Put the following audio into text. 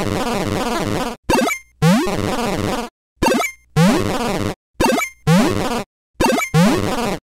Oh, my God.